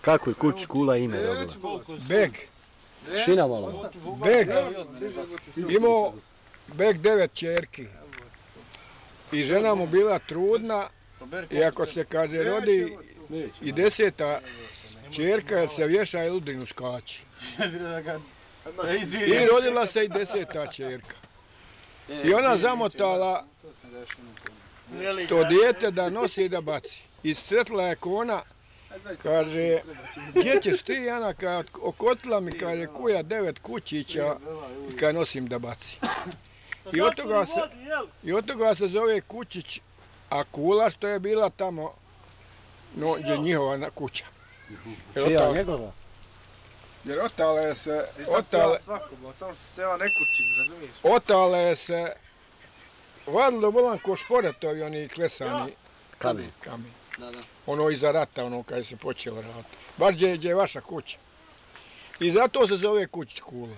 Kako je kuć kula ime dobila? Beg, Šina malo. Beg, imao Beg devet čerki. I žena mu bila trudna, i ako se kaže rodi i deseta čerka, jer se vješa i ludinu skači. I rodila se i deseta čerka. I ona zamotala to dijete da nosi i da baci. I sretla je kona, kaže, gdje ćeš ti, Ana, kad okotila mi, kaže, kuja devet kućića i kad nosim da baci. I od toga se, i od toga se zove kućić, a kula što je bila tamo, no, gdje je njihova na- kuća. Jer Čija njegova? Jer otale se, Nisam otale, samo što se ja ne kučim, razumiješ? otale se, vadilo bolan ko šporetovi, oni klesani Kamen. kamen. Da, da. ono iza rata, ono kada se počelo rat. Baš gdje, je vaša kuća. I zato se zove kuć kula.